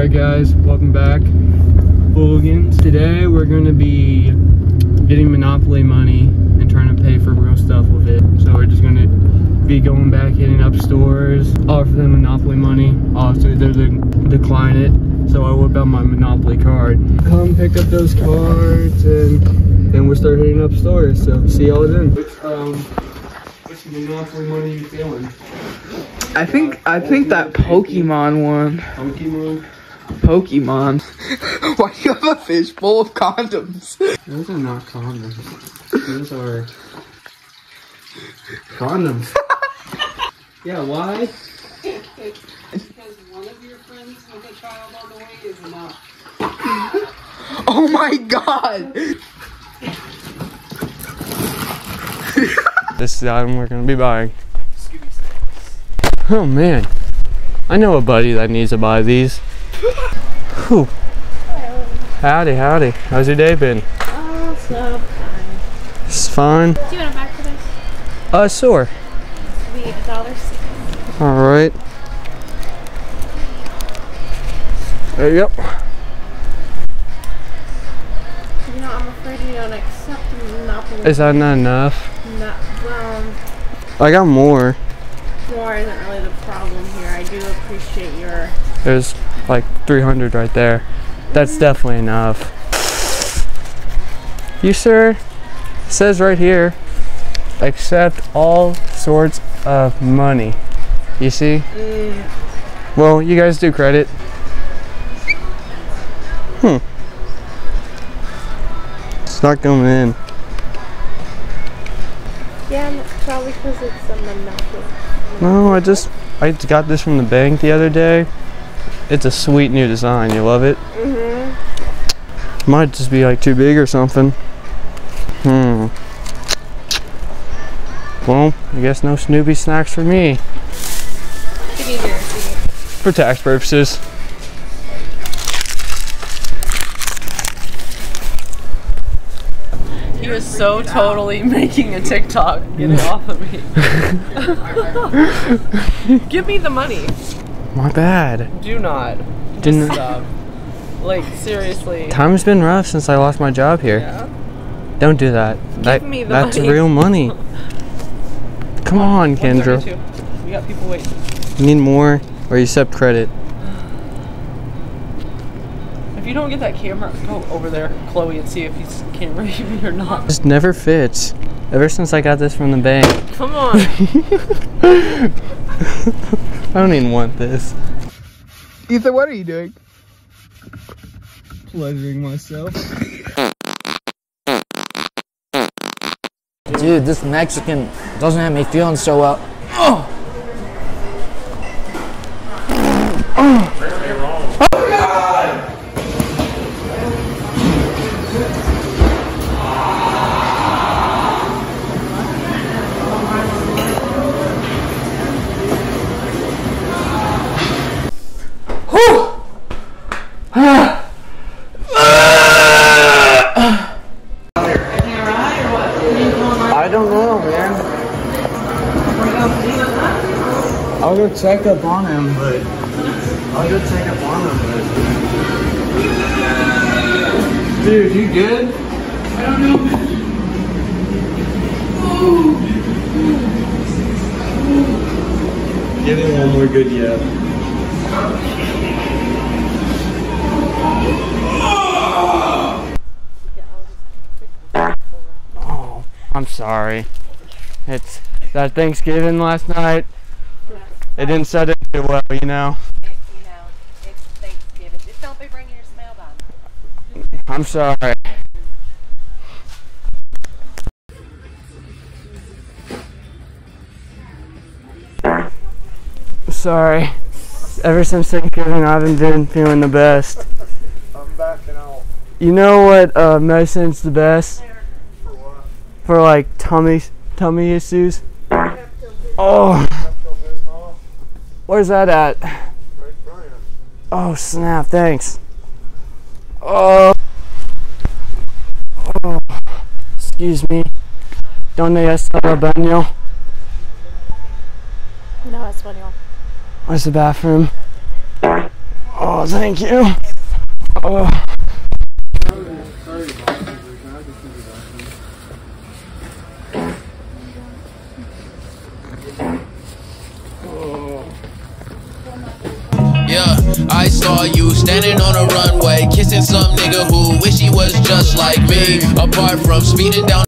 Alright guys, welcome back. Hooligans. Today we're going to be getting Monopoly money and trying to pay for real stuff with it. So we're just going to be going back, hitting up stores, offer them Monopoly money. Obviously they're going to decline it. So I whip out my Monopoly card. Come pick up those cards and then we'll start hitting up stores. So see y'all then. Which, um, which Monopoly money are you feeling? I think I think that Pokemon one. Pokemon? Pokemon. Why do you have a fish full of condoms? Those are not condoms. Those are condoms. yeah, why? Because one of your friends with a child on the way is not. Oh my god! This is the item we're gonna be buying. Oh man, I know a buddy that needs to buy these. Whew. Howdy, howdy. How's your day been? Oh, so fine. It's fine. Do you want to for this? Uh, sure. Be a dollar. All right. There you go. You know, I'm afraid we don't accept Monopoly. Is that not enough? No, well, I got more. Isn't really the problem here. I do appreciate your. There's like 300 right there. That's definitely enough. You sir, it says right here, accept all sorts of money. You see? Well, you guys do credit. Hmm. It's not coming in. Yeah, probably because it's a Monopoly. No, I just I got this from the bank the other day. It's a sweet new design. You love it? Mm-hmm. Might just be like too big or something. Hmm. Well, I guess no Scooby snacks for me. Give me. For tax purposes. Was so totally making a TikTok. Get it off of me. Give me the money. My bad. Do not. Didn't- stop. Like seriously. Time's been rough since I lost my job here. Yeah. Don't do that. that me the money. that's money. real money. Come on, Kendra. We got people waiting. You need more or you accept credit. If you don't get that camera, go over there, Chloe, and see if he's camera me or not. Just never fits. Ever since I got this from the bank. Come on. I don't even want this. Ethan, what are you doing? Pleasuring myself. Dude, this Mexican doesn't have me feeling so well. Oh! I don't know, man. I'll go check up on him, but I'll go check up on him, dude, you good? I don't know. Give him one more good yep. Oh, I'm sorry. It's that Thanksgiving last night. It didn't set it too well, you know. you know, it's Thanksgiving. Just don't be bringing your smell down. I'm sorry. Sorry. Ever since Thanksgiving, I haven't been feeling the best. I'm backing out. You know what uh, medicine's the best? For like tummy tummy issues. Oh, where's that at? Oh snap! Thanks. Oh. oh. Excuse me. Donde está el baño? No, it's funny. Where's the bathroom? Oh, thank you. Oh. Yeah, I saw you standing on a runway, kissing some nigga who wish he was just like me. Apart from speeding down.